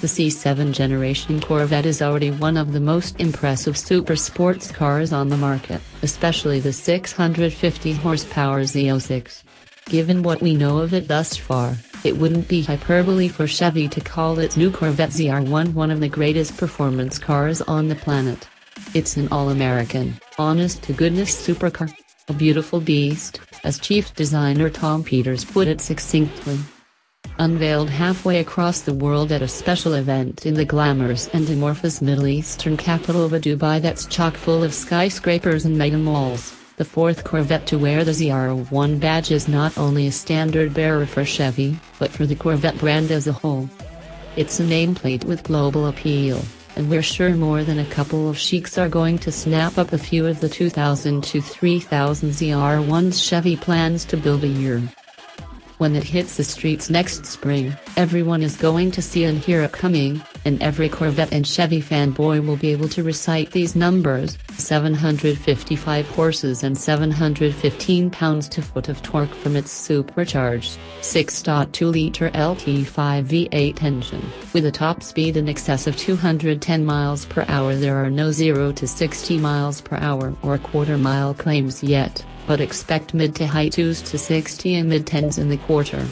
The C7 generation Corvette is already one of the most impressive super sports cars on the market, especially the 650 horsepower Z06. Given what we know of it thus far, it wouldn't be hyperbole for Chevy to call its new Corvette ZR1 one of the greatest performance cars on the planet. It's an all-American, honest-to-goodness supercar. A beautiful beast, as chief designer Tom Peters put it succinctly. Unveiled halfway across the world at a special event in the glamorous and amorphous Middle Eastern capital of a Dubai that's chock full of skyscrapers and mega malls, the fourth Corvette to wear the ZR1 badge is not only a standard bearer for Chevy, but for the Corvette brand as a whole. It's a nameplate with global appeal, and we're sure more than a couple of sheiks are going to snap up a few of the 2000 to 3000 ZR1's Chevy plans to build a year. When it hits the streets next spring, everyone is going to see and hear it coming, and every Corvette and Chevy fanboy will be able to recite these numbers, 755 horses and 715 pounds-to-foot of torque from its supercharged, 6.2-liter LT5 V8 engine. With a top speed in excess of 210 miles per hour there are no 0 to 60 miles per hour or quarter-mile claims yet but expect mid to high 2s to 60 and mid 10s in the quarter.